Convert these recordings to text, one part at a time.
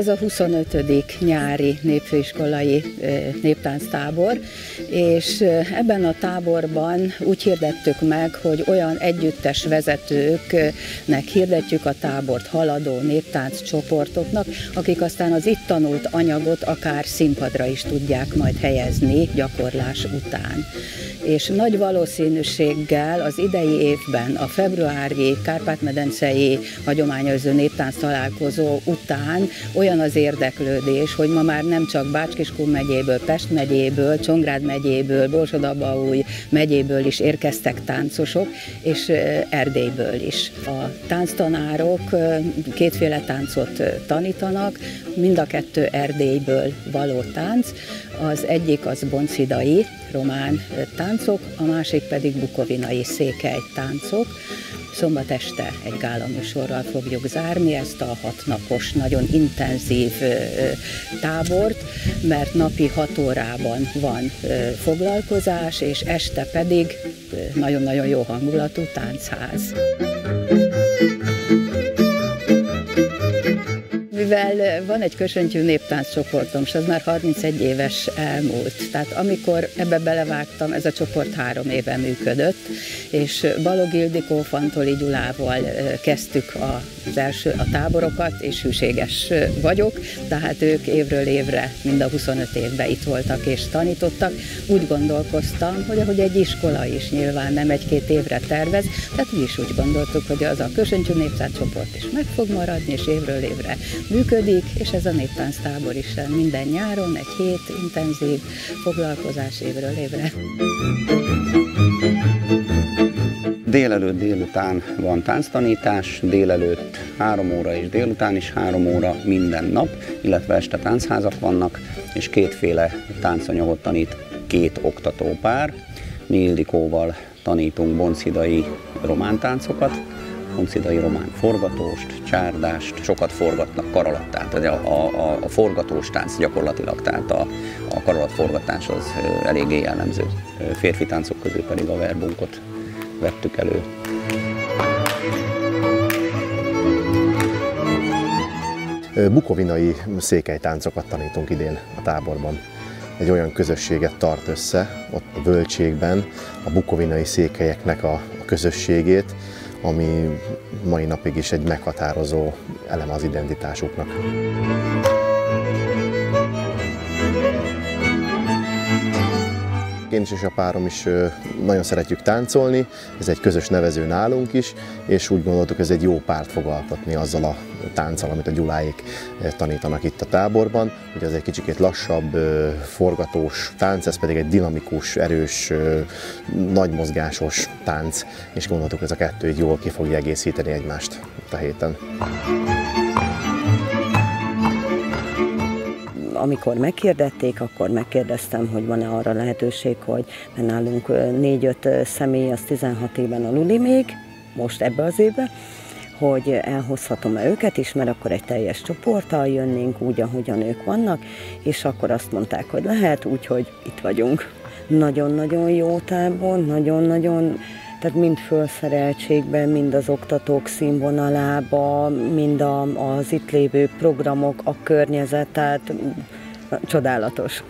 Ez a 25. nyári népfőiskolai néptánctábor, és ebben a táborban úgy hirdettük meg, hogy olyan együttes vezetőknek hirdetjük a tábort haladó néptánc csoportoknak, akik aztán az itt tanult anyagot akár színpadra is tudják majd helyezni gyakorlás után és nagy valószínűséggel az idei évben a februári Kárpát-medencei hagyományozó néptánc találkozó után olyan az érdeklődés, hogy ma már nem csak Bácskiskun megyéből, Pest megyéből, Csongrád megyéből, Borsodabaúj megyéből is érkeztek táncosok, és Erdélyből is. A tánctanárok kétféle táncot tanítanak, mind a kettő Erdélyből való tánc. Az egyik az boncidai, román táncok, a másik pedig bukovinai székely táncok. Szombat este egy gálaműsorral fogjuk zárni ezt a hatnapos, nagyon intenzív tábort, mert napi hat órában van foglalkozás, és este pedig nagyon-nagyon jó hangulatú táncház. Mivel van egy kösöntjű néptánc csoportom, és az már 31 éves elmúlt. Tehát amikor ebbe belevágtam, ez a csoport három éve működött, és Balog Ildikó, Fantoli Gyulával kezdtük az első a táborokat, és hűséges vagyok, tehát ők évről évre, mind a 25 évben itt voltak és tanítottak. Úgy gondolkoztam, hogy ahogy egy iskola is nyilván nem egy-két évre tervez, tehát mi is úgy gondoltuk, hogy az a kösöntjű néptánc csoport is meg fog maradni, és évről évre működik, és ez a néptánc tábor is minden nyáron, egy hét intenzív foglalkozás évről évre. Délelőtt, délután van tánctanítás, délelőtt három óra és délután is három óra minden nap, illetve este táncházak vannak, és kétféle táncanyagot tanít két oktatópár. Mi Ildikóval tanítunk boncidai román táncokat, honcidai román forgatóst, csárdást, sokat forgatnak kar alatt, tehát a, a, a forgatós tánc gyakorlatilag, tehát a, a kar alatt forgatás az eléggé jellemző. Férfi táncok közül pedig a verbunkot vettük elő. Bukovinai székelytáncokat tanítunk idén a táborban. Egy olyan közösséget tart össze ott a völgységben, a bukovinai székelyeknek a, a közösségét, ami mai napig is egy meghatározó elem az identitásuknak. Én is és a párom is nagyon szeretjük táncolni, ez egy közös nevező nálunk is, és úgy gondoltuk, ez egy jó párt fog alkotni azzal a tánccal, amit a Gyuláik tanítanak itt a táborban. Ugye ez egy kicsikét lassabb, forgatós tánc, ez pedig egy dinamikus, erős, nagy mozgásos tánc, és gondoltuk, ez a kettő így jól ki fogja egészíteni egymást a héten. Amikor megkérdették, akkor megkérdeztem, hogy van-e arra lehetőség, hogy mert nálunk négy-öt személy, az 16 éven a Luli még, most ebbe az évbe, hogy elhozhatom-e őket is, mert akkor egy teljes csoporttal jönnénk úgy, ahogyan ők vannak, és akkor azt mondták, hogy lehet, úgyhogy itt vagyunk. Nagyon-nagyon jó tábor, nagyon-nagyon tehát mind felszereltségben, mind az oktatók színvonalába, mind a, az itt lévő programok, a környezet, tehát csodálatos.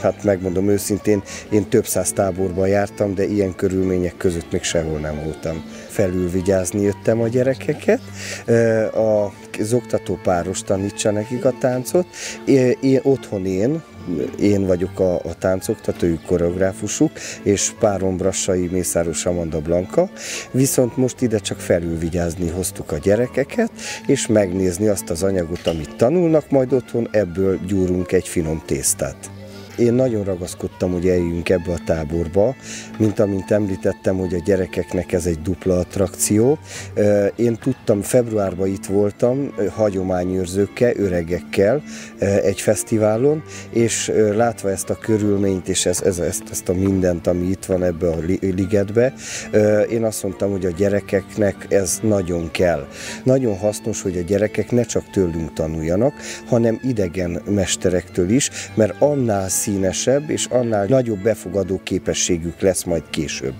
Hát megmondom őszintén, én több száz táborban jártam, de ilyen körülmények között még sehol nem voltam. Felülvigyázni jöttem a gyerekeket, az oktató páros tanítsa nekik a táncot, én, otthon én, én vagyok a, a táncoktató, koreográfusuk, és párom Brassai Mészáros Amanda Blanka, viszont most ide csak felülvigyázni hoztuk a gyerekeket, és megnézni azt az anyagot, amit tanulnak, majd otthon ebből gyúrunk egy finom tésztát. Én nagyon ragaszkodtam, hogy eljünk ebbe a táborba, mint amint említettem, hogy a gyerekeknek ez egy dupla attrakció. Én tudtam, februárban itt voltam, hagyományőrzőkkel, öregekkel egy fesztiválon, és látva ezt a körülményt és ez, ez, ezt, ezt a mindent, ami itt van ebbe a ligetbe, én azt mondtam, hogy a gyerekeknek ez nagyon kell. Nagyon hasznos, hogy a gyerekek ne csak tőlünk tanuljanak, hanem idegen mesterektől is, mert annál színesebb és annál nagyobb befogadó képességük lesz majd később.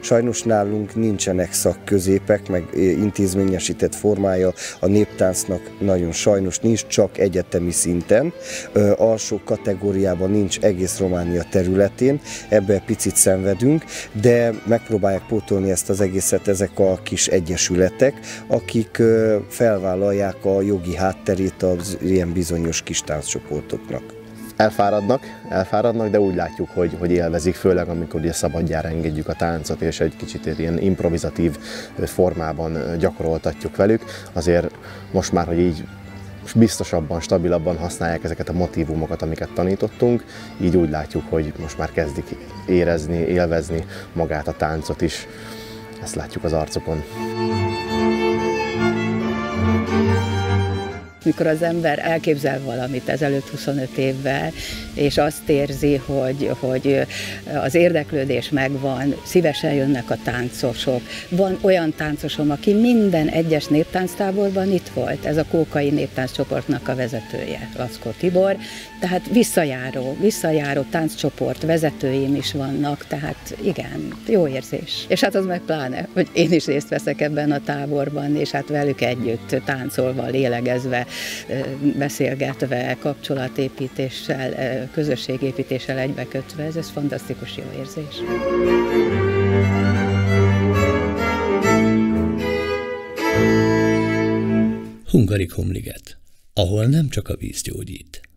Sajnos nálunk nincsenek szakközépek, meg intézményesített formája a néptáncnak nagyon sajnos nincs, csak egyetemi szinten. Alsó kategóriában nincs egész Románia területén, ebbe picit szenvedünk, de megpróbálják pótolni ezt az egészet ezek a kis egyesületek, akik felvállalják a jogi hátterét az ilyen bizonyos kis tánccsoportoknak elfáradnak, elfáradnak, de úgy látjuk, hogy, hogy élvezik, főleg amikor ugye szabadjára engedjük a táncot, és egy kicsit ilyen improvizatív formában gyakoroltatjuk velük. Azért most már, hogy így biztosabban, stabilabban használják ezeket a motivumokat, amiket tanítottunk, így úgy látjuk, hogy most már kezdik érezni, élvezni magát a táncot is. Ezt látjuk az arcokon. Mikor az ember elképzel valamit ezelőtt 25 évvel, és azt érzi, hogy, hogy az érdeklődés megvan, szívesen jönnek a táncosok. Van olyan táncosom, aki minden egyes néptánctáborban itt volt, ez a Kókai néptánccsoportnak a vezetője, Laszko Tibor, tehát visszajáró, visszajáró tánccsoport vezetőim is vannak, tehát igen, jó érzés. És hát az meg pláne, hogy én is részt veszek ebben a táborban, és hát velük együtt táncolva, lélegezve, beszélgetve, kapcsolatépítéssel, közösségépítéssel egybekötve, ez, ez fantasztikus jó érzés. Hungarik Homliget, ahol nem csak a víz gyógyít.